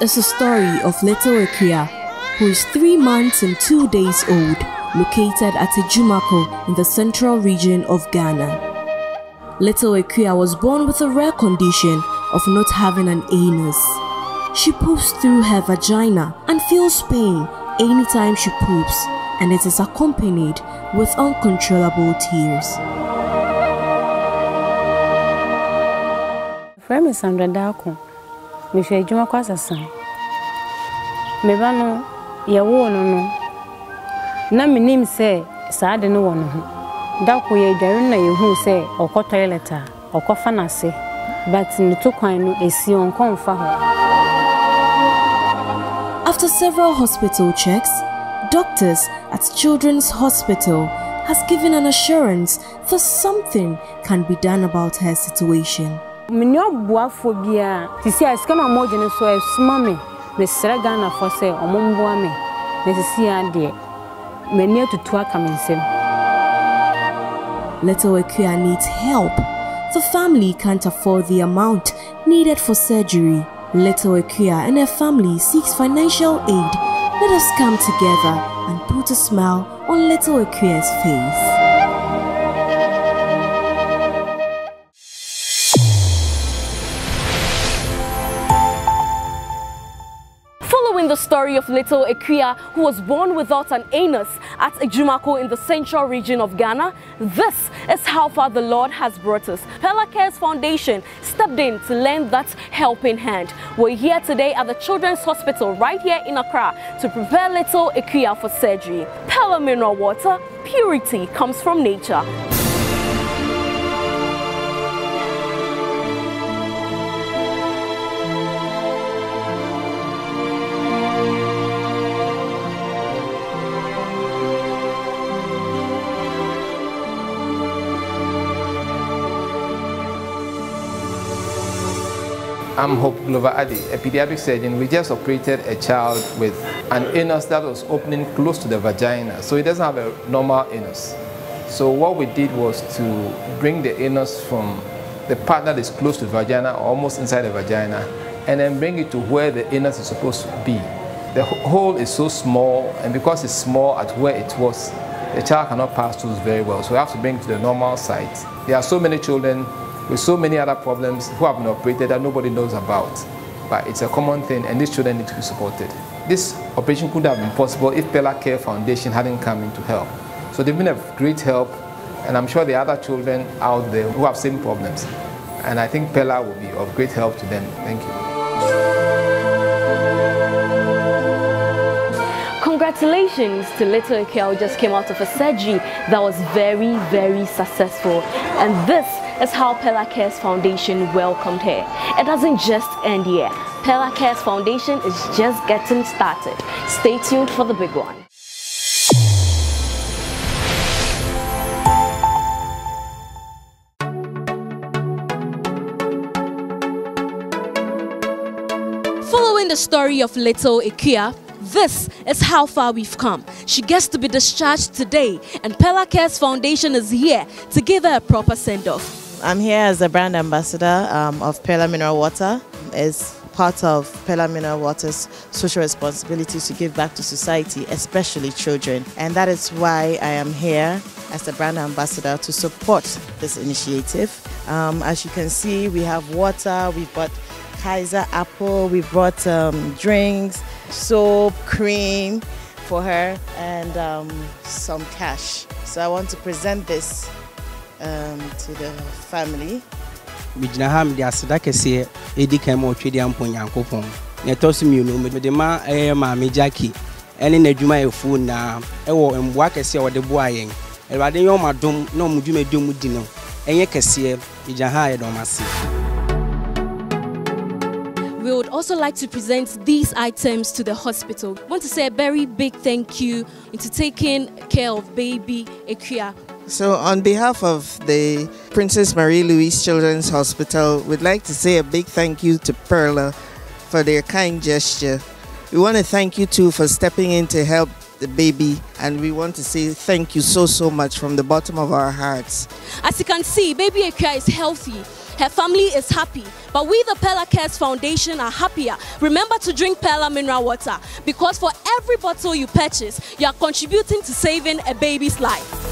is the story of little Akua, who is three months and two days old, located at Ejumako in the central region of Ghana. Little Akua was born with a rare condition of not having an anus. She poops through her vagina and feels pain anytime she poops, and it is accompanied with uncontrollable tears. frɛ me sandra daako mehwɛ adwuma kɔ asasan meba no yɛwoo no no na menim sɛ saa de no wɔ no ho. Da ko yɛadware no na yɛhuu sɛ ɔkɔ toilet a ɔkɔfa n'ase. But ne to kwan no ɛsi ɔnkɔmfa hɔ. After several hospital checks, doctors at Children's Hospital has given an assurance that something can be done about her situation. Menni ɔboafoɔ biaa te sɛ a sika no ɔmɔgye no so ɛsoma me mesrɛ ghanafoɔ sɛ ɔmo mboa me na sisi a deɛ m'ani atutu aka me nsam Little Akua needs help. The family can't afford the amount needed for surgery. Little Akua and her family seeks financial aid. Let us come together and put a smile on Little Akua's face. The story of little Akua, who was born without an anus at Ejumako in the central region of Ghana, this is how far the Lord has brought us. Perla Cares Foundation stepped in to lend that helping hand. We're here today at the Children's Hospital right here in Accra to prepare little Akua for surgery. Perla mineral water, purity comes from nature. I'm Hope Glover Addy, a pediatric surgeon. We just operated a child with an anus that was opening close to the vagina, so it doesn't have a normal anus. So what we did was to bring the anus from the part that is close to the vagina, almost inside the vagina, and then bring it to where the anus is supposed to be. The hole is so small, and because it's small at where it was, the child cannot pass through very well. So we have to bring it to the normal site. There are so many children with so many other problems who have been operated that nobody knows about. But it's a common thing, and these children need to be supported. This operation could have been possible if Perla Care Foundation hadn't come in to help. So they've been a great help, and I'm sure there are other children out there who have same problems. And I think Perla will be of great help to them. Thank you. Congratulations to little Akua who just came out of a surgery that was very, very successful. And this is how Perla Cares Foundation welcomed her. It doesn't just end here. Perla Cares Foundation is just getting started. Stay tuned for the big one. Following the story of little Akua, this is how far we've come. She gets to be discharged today, and Perla Cares Foundation is here to give her a proper send off. I'm here as a brand ambassador um, of Perla Mineral Water. It's part of Perla Mineral Water's social responsibility to give back to society, especially children. And that is why I am here as a brand ambassador to support this initiative. Um, as you can see, we have water, we've got Kaiser apple, we brought um, drinks, soap, cream for her, and um, some cash. So I want to present this um, to the family. megyina ha mede aseda kɛseɛ ɛdi kan ma ɔtwe de ampo nyankopɔn na ɛtɔ so mmienu mede ma ɛyɛ maame jacki ɛne n'adwumayɛfoɔ nyinaa ɛwɔ mboa kɛseɛ a wɔde boa yɛn. Awurade nyɛ ɔma dom no. Ɛnyɛ kɛseɛ yɛgyina ha a yɛde ɔm ase We would also like to present these items to the hospital. I want to say a very big thank you into taking care of baby Akua. So, on behalf of the Princess Marie Louise Children's Hospital, we'd like to say a big thank you to Perla for their kind gesture. We want to thank you too for stepping in to help the baby, and we want to say thank you so, so much from the bottom of our hearts. As you can see, baby Akua is healthy Her family is happy. But we, the Perla Cares Foundation, are happier. Remember to drink Perla mineral water because for every bottle you purchase, you are contributing to saving a baby's life.